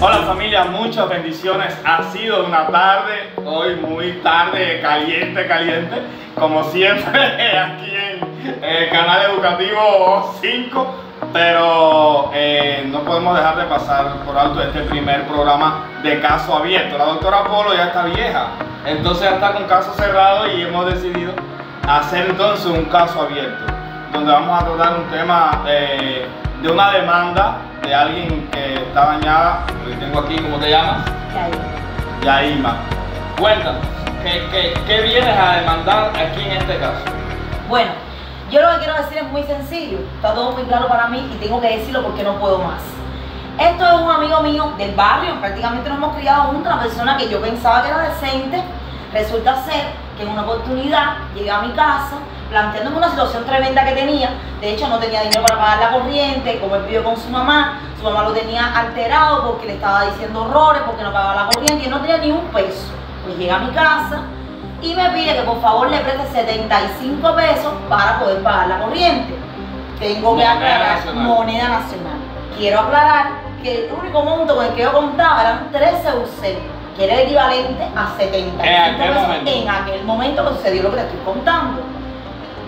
Hola familia, muchas bendiciones. Ha sido una tarde, hoy muy tarde, caliente, caliente, como siempre aquí en el canal educativo 5, pero eh, no podemos dejar de pasar por alto este primer programa de caso abierto. La doctora Polo ya está vieja, entonces ya está con caso cerrado y hemos decidido hacer entonces un caso abierto, donde vamos a tratar un tema eh, de una demanda de alguien que está dañada. Lo tengo aquí, ¿cómo te llamas? Yaima. Cuéntanos, ¿qué, qué, qué vienes a demandar aquí en este caso? Bueno, yo lo que quiero decir es muy sencillo, está todo muy claro para mí y tengo que decirlo porque no puedo más. Esto es un amigo mío del barrio, prácticamente nos hemos criado juntos, una persona que yo pensaba que era decente, resulta ser que en una oportunidad llegué a mi casa planteándome una situación tremenda que tenía, de hecho no tenía dinero para pagar la corriente, como él vivió con su mamá, su mamá lo tenía alterado porque le estaba diciendo horrores, porque no pagaba la corriente y no tenía ni un peso. Pues llega a mi casa y me pide que por favor le preste 75 pesos para poder pagar la corriente. Tengo que aclarar nacional. moneda nacional. Quiero aclarar que el único monto con el que yo contaba eran 13 UC, que era el equivalente a 75 En aquel momento. en aquel momento que sucedió lo que te estoy contando.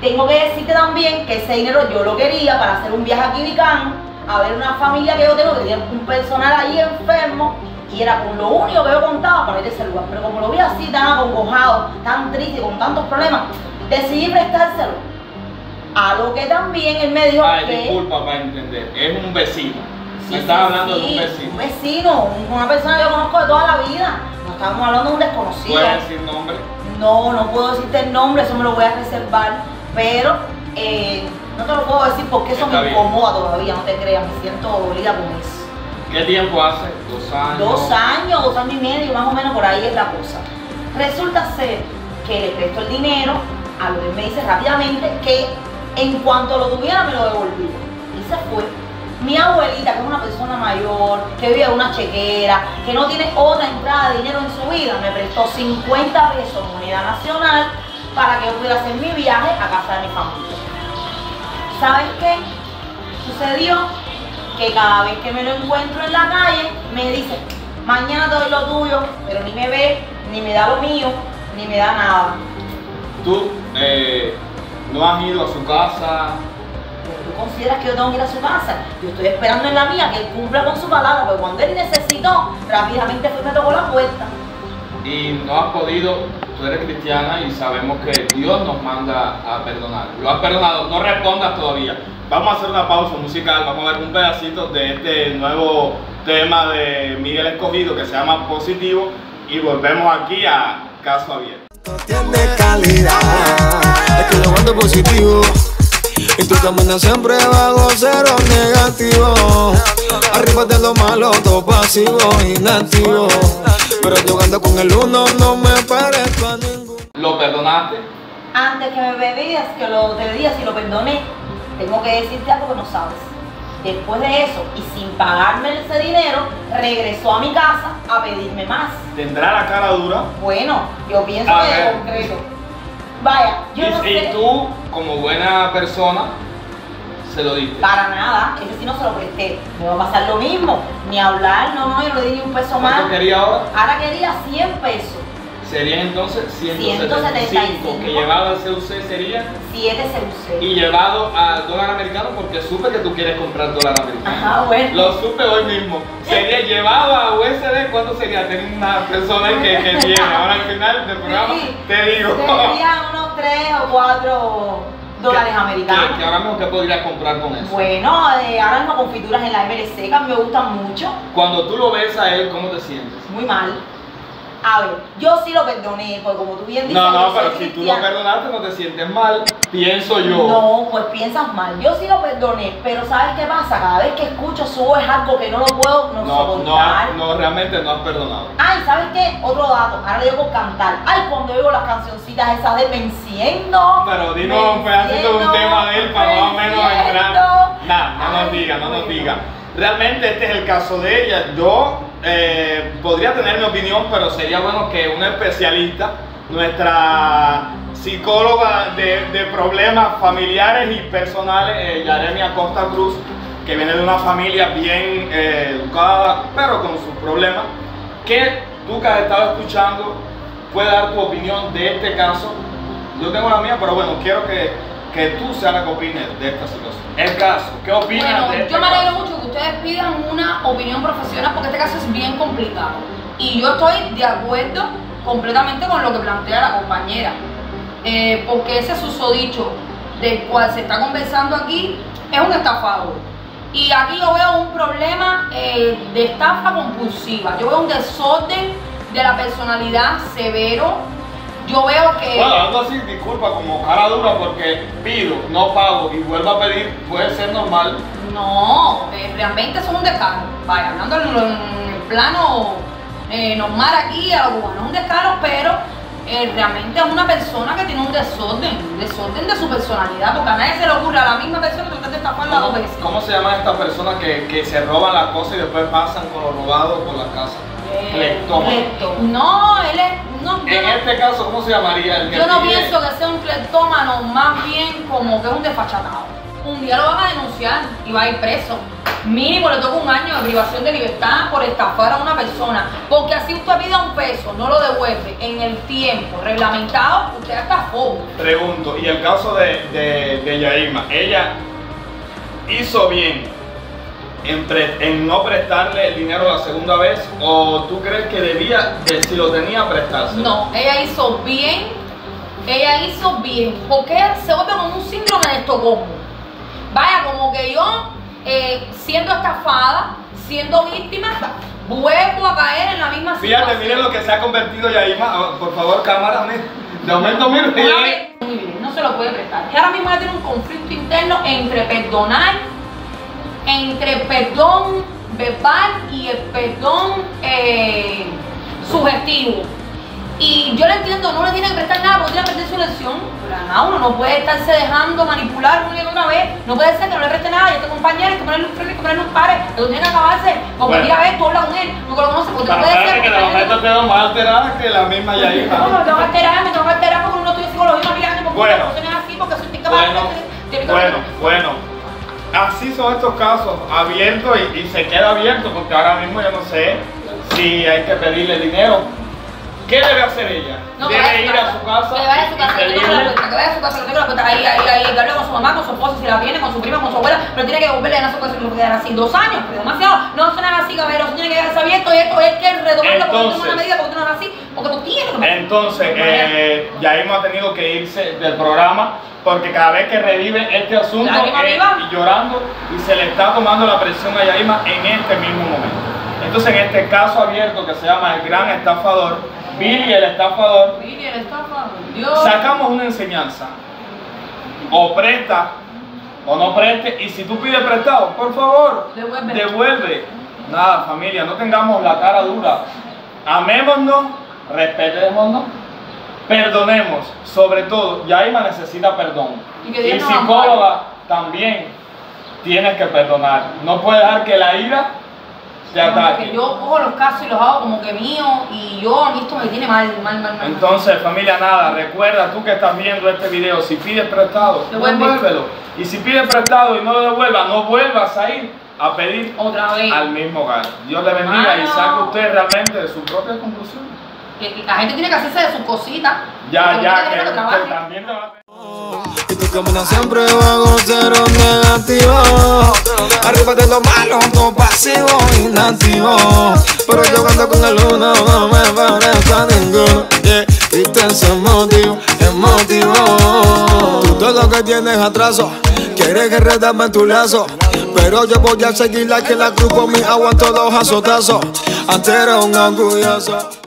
Tengo que decirte también que ese dinero yo lo quería para hacer un viaje a Quibicán, a ver una familia que yo tengo que tiene un personal ahí enfermo y era con lo único que yo contaba para ir a ese lugar. Pero como lo vi así tan acongojado, tan triste, con tantos problemas, decidí prestárselo. A lo que también él me dijo Ay, que... disculpa para entender, es un vecino. Me sí, hablando de un vecino. Un vecino, una persona que yo conozco de toda la vida. No estamos hablando de un desconocido. ¿Puedes decir nombre? No, no puedo decirte el nombre, eso me lo voy a reservar, pero eh, no te lo puedo decir porque eso Está me bien. incomoda todavía, no te creas, me siento dolida con eso. ¿Qué tiempo hace? Dos años. Dos años, dos años y medio, más o menos por ahí es la cosa. Resulta ser que le presto el dinero, a lo que me dice rápidamente que en cuanto lo tuviera me lo devolvía. Y se fue. Mi abuelita, que es una persona mayor, que vive en una chequera, que no tiene otra entrada de dinero en su vida, me prestó 50 pesos moneda nacional para que yo pudiera hacer mi viaje a casa de mi familia. ¿Sabes qué? Sucedió que cada vez que me lo encuentro en la calle, me dice, mañana te doy lo tuyo, pero ni me ve, ni me da lo mío, ni me da nada. Tú eh, no has ido a su casa. Consideras que yo tengo que ir a su casa. Yo estoy esperando en la mía que él cumpla con su palabra, pero cuando él necesitó, rápidamente fue y me tocó la puerta. y no has podido, tú eres cristiana y sabemos que Dios nos manda a perdonar. Lo has perdonado, no respondas todavía. Vamos a hacer una pausa musical, vamos a ver un pedacito de este nuevo tema de Miguel Escogido que se llama Positivo y volvemos aquí a Caso Abierto. tiene calidad. Es que yo ando positivo. Y tu camino siempre bajo cero negativo. Arriba de lo malo, todo pasivo, inactivo. Pero yo ando con el uno, no me parezco a ninguno. ¿Lo perdonaste? Antes que me bebías, que lo te digas y lo perdoné, tengo que decirte algo que no sabes. Después de eso, y sin pagarme ese dinero, regresó a mi casa a pedirme más. ¿Tendrá la cara dura? Bueno, yo pienso A que ver. de concreto. Vaya, yo y, no y sé. tú, como buena persona, se lo diste. Para nada, ese sí no se lo presté. Me va a pasar lo mismo. Ni hablar, no, no, yo le di ni un peso más. ¿Cuánto quería ahora? Ahora quería 100 pesos, Serían entonces 175, 175. que llevado al CUC sería 7 se usé. y llevado al dólar americano porque supe que tú quieres comprar dólar americano. Ajá, bueno. Lo supe hoy mismo. Sería llevado a USD, ¿cuánto sería? Tengo una persona que, que tiene. Ahora al final del programa Sí, te digo. Serían unos 3 o 4 dólares ¿Qué- americanos. Que ahora mismo qué podrías comprar con eso. Bueno, eh, ahora mismo confituras en la MLC que a mí me gustan mucho. Cuando tú lo ves a él, ¿cómo te sientes? Muy mal. A ver, yo sí lo perdoné, porque como tú bien dices, No, no, yo pero si tú lo perdonaste, no te sientes mal, pienso yo. No, pues piensas mal. Yo sí lo perdoné, pero ¿sabes qué pasa? Cada vez que escucho su voz es algo que no lo puedo no, No, no, soportar. no, realmente no has perdonado. Ay, ¿sabes qué? Otro dato. Ahora por cantar. Ay, cuando oigo las cancioncitas esas de Me enciendo. Pero dinos un pedacito de un tema de él para más o menos entrar. Nah, no nos diga, no nos diga. Realmente este es el caso de ella. Yo eh, podría tener mi opinión, pero sería bueno que una especialista, nuestra psicóloga de, de problemas familiares y personales, eh, Yaremia Costa Cruz, que viene de una familia bien eh, educada, pero con sus problemas, que tú que has estado escuchando puedes dar tu opinión de este caso. Yo tengo la mía, pero bueno, quiero que, que tú seas la que opines de esta situación. El caso, ¿qué opinas Bueno, de este yo me alegro caso? mucho que ustedes pidan una opinión profesional porque este caso es bien complicado. Y yo estoy de acuerdo completamente con lo que plantea la compañera. Eh, porque ese susodicho del cual se está conversando aquí es un estafador. Y aquí yo veo un problema eh, de estafa compulsiva. Yo veo un desorden de la personalidad severo. Yo veo que... Bueno, algo así, disculpa, como cara dura porque pido, no pago y vuelvo a pedir, puede ser normal. No, eh, realmente es un descaro. Vaya, hablando en, en el plano eh, normal aquí, a los cubanos, es un descaro, pero eh, realmente es una persona que tiene un desorden, un desorden de su personalidad, porque a nadie se le ocurre a la misma persona que trata de estafarla dos ¿Cómo, veces. cómo se llaman estas personas que, que se roban las cosas y después pasan con lo robado por la casa? Eh, clepto- No, él es. No, En no, este caso, ¿cómo se llamaría? El yo no pide- pienso que sea un cleptómano, más bien como que es un desfachatado. Un día lo van a denunciar y va a ir preso. Mínimo le toca un año de privación de libertad por estafar a una persona. Porque así usted pida un peso, no lo devuelve en el tiempo reglamentado, usted estafó. Pregunto, y el caso de, de, de Yaima, ¿ella hizo bien en, pre- en no prestarle el dinero la segunda vez o tú crees que debía, que si lo tenía, prestárselo? No, ella hizo bien, ella hizo bien, porque se vuelve como un síndrome de Estocolmo. Vaya, como que yo, eh, siendo estafada, siendo víctima, vuelvo a caer en la misma situación. Fíjate, miren lo que se ha convertido Yaima. Ah, Por favor, cámara, de muy bien, no se lo puede prestar. Y ahora mismo ella tiene un conflicto interno entre perdonar, entre perdón verbal y el perdón eh, sugestivo. Y yo le entiendo, no le tiene que prestar nada porque tiene que perder su elección. Pero nada, uno no puede estarse dejando manipular una y otra vez. No puede ser que no le preste nada y este compañero hay que ponerle un freno, hay que ponerle un pare, que lo tiene que acabarse. Porque Bueno. mira, ves, tú hablas con él, tú lo conoces, porque no puede ser. que porque momento él- quedó más alterada que la misma no, Yaima. me tengo que alterar, me tengo que alterar porque no estoy en psicología, no Bueno. no es así porque soy Bueno, de- bueno, bueno. Así son estos casos, abiertos y, se queda abierto porque ahora mismo yo no sé si hay que pedirle dinero. ¿Qué debe hacer ella? No, debe ir a su casa Que vaya a su y casa, que la que vaya a su casa, que toque la puerta, ahí, ahí, ahí, que hable con su mamá, con su esposa, si la tiene, con su prima, con su abuela, pero tiene que volverle a su casa, lo quedar así, dos años, pero demasiado, no suena así, caballero, tiene que quedarse abierto y esto es que retomarlo porque Entonces- no una medida, porque no es así, porque tú tienes que Entonces, eh, ha tenido que irse del programa porque cada vez que revive este asunto Lágrima eh, y llorando y se le está tomando la presión a Yaima en este mismo momento. Entonces, en este caso abierto que se llama El Gran Estafador, Billy el Estafador, el Dios. sacamos una enseñanza. O presta o no preste. Y si tú pides prestado, por favor, Devuelve. devuelve. Nada, familia, no tengamos la cara dura. Amémonos, respetémonos, perdonemos. Sobre todo, Yaima necesita perdón. Y que Y también tienes que perdonar. No puedes dejar que la ira Como que yo cojo los casos y los hago como que mío y yo a mí esto me tiene mal, mal, mal, mal. Entonces, familia, nada, recuerda tú que estás viendo este video, si pides prestado, devuélvelo. Y si pides prestado y no lo devuelvas, no vuelvas a ir a pedir otra vez. al mismo hogar. Dios le bendiga y Mano. saque usted realmente de su propia conclusión. Que- que la gente tiene que hacerse de sus cositas. Ya, ya, usted que tiene usted trabaje. Caminas siempre bajo cero negativo. Arriba de lo malo, todo pasivo, inactivo. Pero yo ando con el uno, no me parece a ninguno. Yeah. Viste ese motivo, Tú todo lo que tienes atraso Quieres que redame tu lazo. Pero yo voy a seguir la que la cruz por mí aguanto los azotazos. Antes era un orgulloso